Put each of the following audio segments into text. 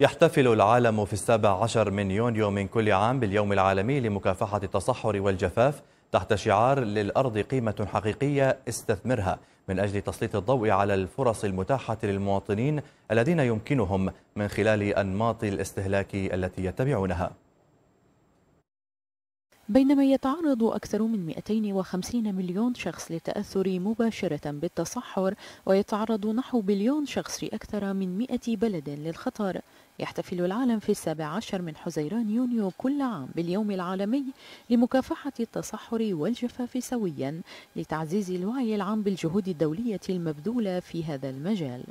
يحتفل العالم في السابع عشر من يونيو من كل عام باليوم العالمي لمكافحة التصحر والجفاف تحت شعار للأرض قيمة حقيقية استثمرها من أجل تسليط الضوء على الفرص المتاحة للمواطنين الذين يمكنهم من خلال أنماط الاستهلاك التي يتبعونها. بينما يتعرض أكثر من 250 مليون شخص للتأثر مباشرة بالتصحر ويتعرض نحو بليون شخص في أكثر من 100 بلد للخطر. يحتفل العالم في السابع عشر من حزيران يونيو كل عام باليوم العالمي لمكافحة التصحر والجفاف سويا لتعزيز الوعي العام بالجهود الدولية المبذولة في هذا المجال.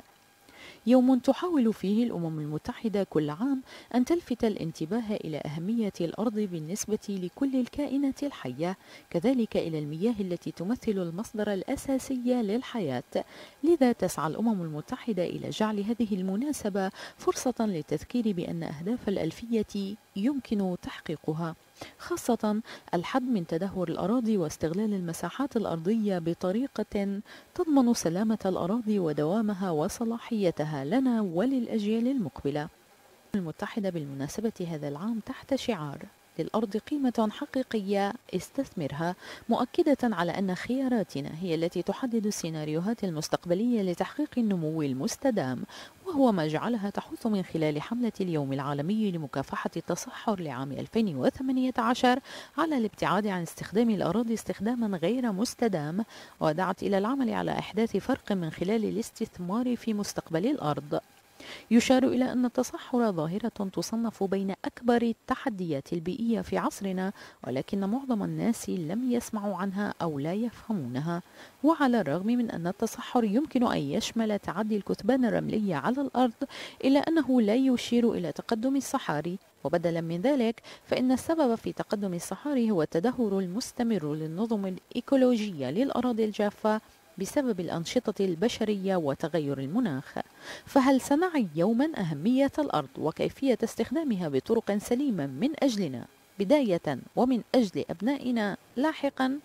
يوم تحاول فيه الأمم المتحدة كل عام أن تلفت الانتباه إلى أهمية الأرض بالنسبة لكل الكائنات الحية كذلك إلى المياه التي تمثل المصدر الأساسي للحياة. لذا تسعى الأمم المتحدة إلى جعل هذه المناسبة فرصة للتذكير بأن أهداف الألفية يمكن تحقيقها. خاصة الحد من تدهور الأراضي واستغلال المساحات الأرضية بطريقة تضمن سلامة الأراضي ودوامها وصلاحيتها لنا وللأجيال المقبلة. المتحدة بالمناسبة هذا العام تحت شعار للأرض قيمة حقيقية استثمرها مؤكدة على أن خياراتنا هي التي تحدد السيناريوهات المستقبلية لتحقيق النمو المستدام. وهو ما جعلها تحث من خلال حملة اليوم العالمي لمكافحة التصحر لعام 2018 على الابتعاد عن استخدام الأراضي استخداما غير مستدام ودعت إلى العمل على إحداث فرق من خلال الاستثمار في مستقبل الأرض. يشار إلى أن التصحر ظاهرة تصنف بين أكبر التحديات البيئية في عصرنا ولكن معظم الناس لم يسمعوا عنها أو لا يفهمونها. وعلى الرغم من أن التصحر يمكن أن يشمل تعدي الكثبان الرملية على الأرض إلا أنه لا يشير إلى تقدم الصحاري. وبدلا من ذلك فإن السبب في تقدم الصحاري هو التدهور المستمر للنظم الإيكولوجية للأراضي الجافة بسبب الأنشطة البشرية وتغير المناخ. فهل سنعي يوما أهمية الأرض وكيفية استخدامها بطرق سليمة من أجلنا؟ بداية ومن أجل أبنائنا لاحقا.